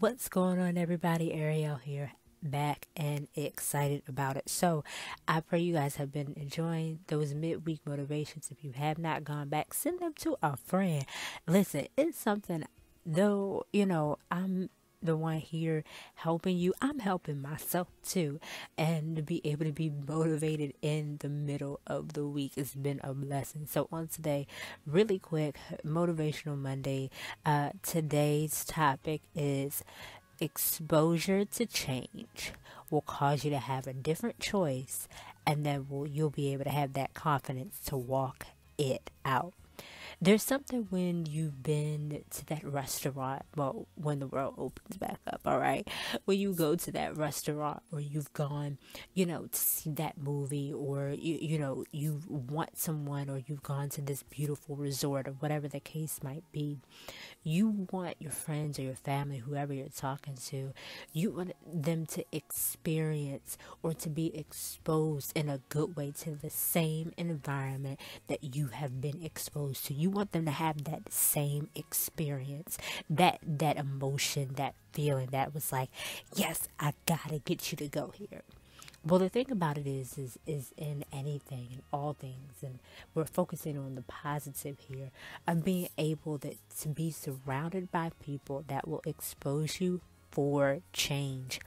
What's going on, everybody? Ariel here, back and excited about it. So, I pray you guys have been enjoying those midweek motivations. If you have not gone back, send them to a friend. Listen, it's something, though, you know, I'm the one here helping you, I'm helping myself too. And to be able to be motivated in the middle of the week has been a blessing. So, on today, really quick, Motivational Monday, uh, today's topic is exposure to change will cause you to have a different choice and then will you'll be able to have that confidence to walk it out there's something when you've been to that restaurant, well, when the world opens back up, all right? When you go to that restaurant or you've gone, you know, to see that movie or, you, you know, you want someone or you've gone to this beautiful resort or whatever the case might be, you want your friends or your family, whoever you're talking to, you want them to experience or to be exposed in a good way to the same environment that you have been exposed to. You you want them to have that same experience, that that emotion, that feeling that was like, yes, I gotta get you to go here. Well, the thing about it is, is, is in anything, in all things, and we're focusing on the positive here, of being able to, to be surrounded by people that will expose you for change,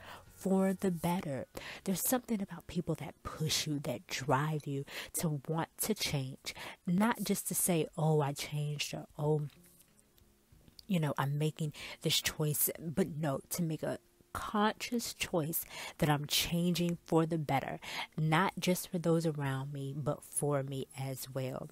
for the better. There's something about people that push you, that drive you to want to change. Not just to say, oh, I changed, or oh, you know, I'm making this choice, but no, to make a conscious choice that I'm changing for the better, not just for those around me, but for me as well.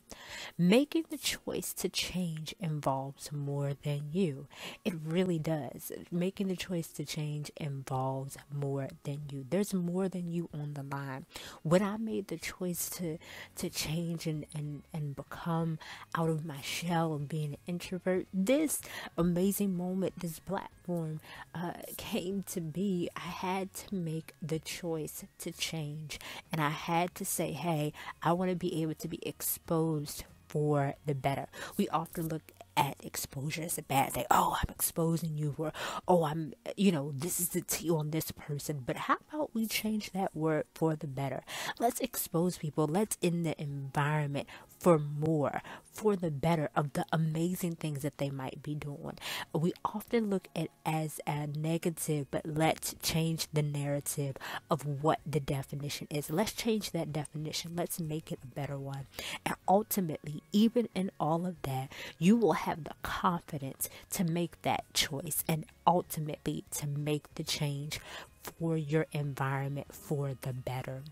Making the choice to change involves more than you. It really does. Making the choice to change involves more than you. There's more than you on the line. When I made the choice to to change and, and, and become out of my shell and being an introvert, this amazing moment, this platform uh, came to be, I had to make the choice to change. And I had to say, hey, I want to be able to be exposed for the better. We often look at exposure as a bad thing. Oh, I'm exposing you, or oh, I'm, you know, this is the tea on this person. But how about we change that word for the better? Let's expose people. Let's in the environment for more, for the better of the amazing things that they might be doing. We often look at as a negative, but let's change the narrative of what the definition is. Let's change that definition. Let's make it a better one. And ultimately, even in all of that, you will have the confidence to make that choice and ultimately to make the change for your environment for the better.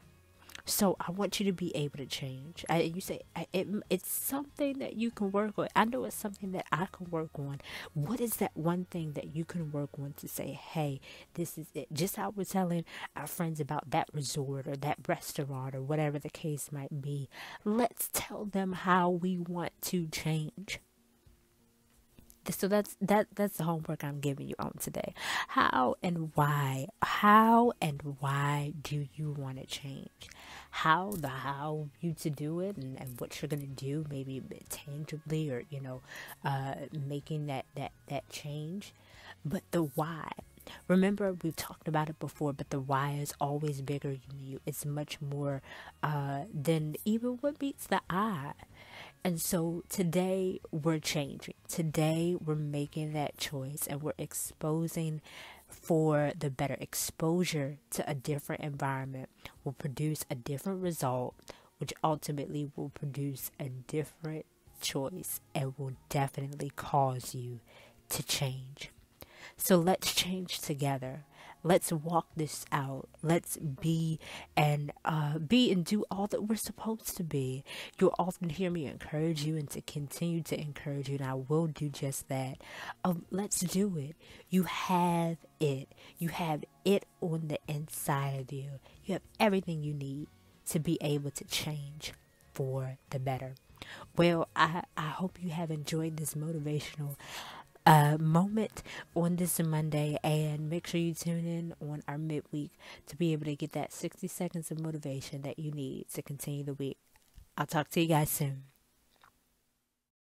So I want you to be able to change. I, you say it, it's something that you can work on. I know it's something that I can work on. What is that one thing that you can work on to say, hey, this is it? Just how we're telling our friends about that resort or that restaurant or whatever the case might be. Let's tell them how we want to change so that's that that's the homework I'm giving you on today. How and why? How and why do you want to change? How the how you to do it and, and what you're gonna do, maybe tangibly or you know, uh, making that that that change. But the why. Remember, we've talked about it before, but the why is always bigger than you. It's much more uh, than even what meets the eye. And so today we're changing. Today we're making that choice and we're exposing for the better exposure to a different environment will produce a different result, which ultimately will produce a different choice and will definitely cause you to change. So let's change together. Let's walk this out. Let's be and uh, be and do all that we're supposed to be. You'll often hear me encourage you and to continue to encourage you, and I will do just that. Um, let's do it. You have it. You have it on the inside of you. You have everything you need to be able to change for the better. Well, I, I hope you have enjoyed this motivational uh, moment on this Monday. And make sure you tune in on our midweek to be able to get that 60 seconds of motivation that you need to continue the week. I'll talk to you guys soon.